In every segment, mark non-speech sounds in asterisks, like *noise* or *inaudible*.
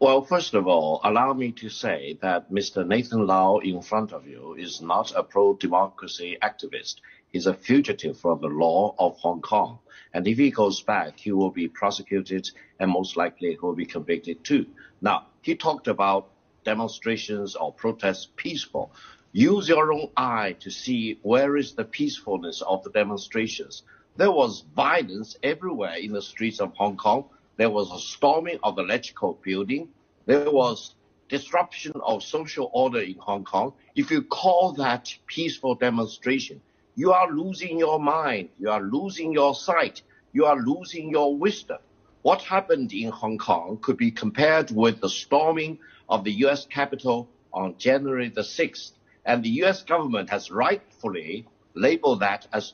Well, first of all, allow me to say that Mr. Nathan Law in front of you is not a pro-democracy activist. He's a fugitive from the law of Hong Kong. And if he goes back, he will be prosecuted and most likely he will be convicted too. Now, he talked about demonstrations or protests peaceful. Use your own eye to see where is the peacefulness of the demonstrations. There was violence everywhere in the streets of Hong Kong. There was a storming of the electrical building. There was disruption of social order in Hong Kong. If you call that peaceful demonstration, you are losing your mind. You are losing your sight. You are losing your wisdom. What happened in Hong Kong could be compared with the storming of the U.S. Capitol on January the 6th. And the U.S. government has rightfully labeled that as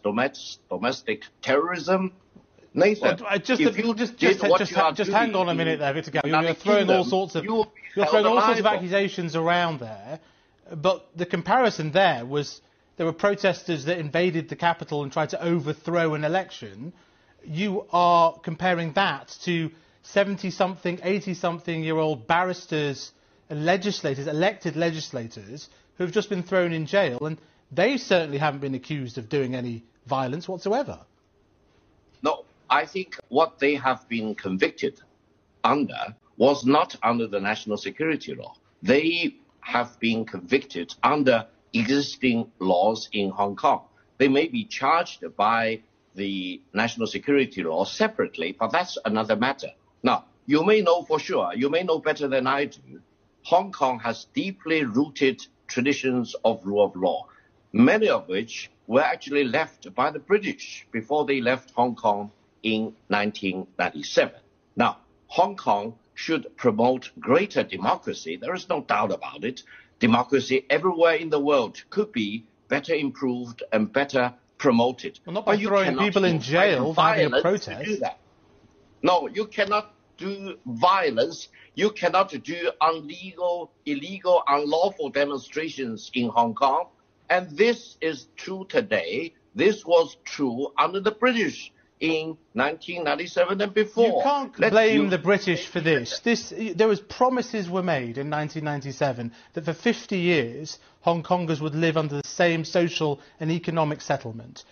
domestic terrorism. Nathan, well, just, if you just, just, just, just hang on a minute there, Victor You're, you're throwing all sorts of you're throwing all sorts of accusations around there, but the comparison there was there were protesters that invaded the Capitol and tried to overthrow an election. You are comparing that to 70 something, 80 something year old barristers and legislators, elected legislators, who have just been thrown in jail, and they certainly haven't been accused of doing any violence whatsoever. I think what they have been convicted under was not under the national security law. They have been convicted under existing laws in Hong Kong. They may be charged by the national security law separately, but that's another matter. Now, you may know for sure, you may know better than I do, Hong Kong has deeply rooted traditions of rule of law, many of which were actually left by the British before they left Hong Kong in 1997. Now, Hong Kong should promote greater democracy. There is no doubt about it democracy everywhere in the world could be better improved and better promoted. Well, not by throwing people in jail via protest. No, you cannot do violence. You cannot do illegal, illegal, unlawful demonstrations in Hong Kong. And this is true today. This was true under the British in 1997 and before. You can't Let's blame the British for this. *laughs* this. There was promises were made in 1997 that for 50 years Hong Kongers would live under the same social and economic settlement.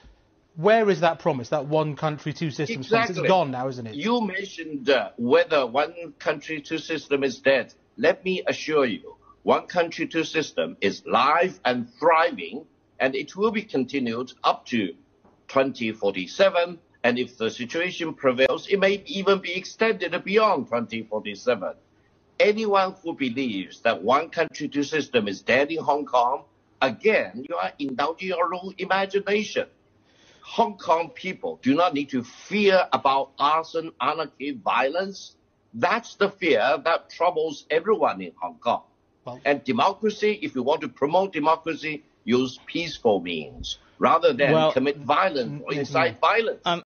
Where is that promise, that one country, two systems exactly. It's gone now, isn't it? You mentioned uh, whether one country, two system is dead. Let me assure you, one country, two system is live and thriving, and it will be continued up to 2047 and if the situation prevails, it may even be extended beyond 2047. Anyone who believes that one country, two system is dead in Hong Kong, again, you are indulging your own imagination. Hong Kong people do not need to fear about arson, anarchy, violence. That's the fear that troubles everyone in Hong Kong. Well, and democracy, if you want to promote democracy, use peaceful means rather than well, commit violence or incite violence. Um,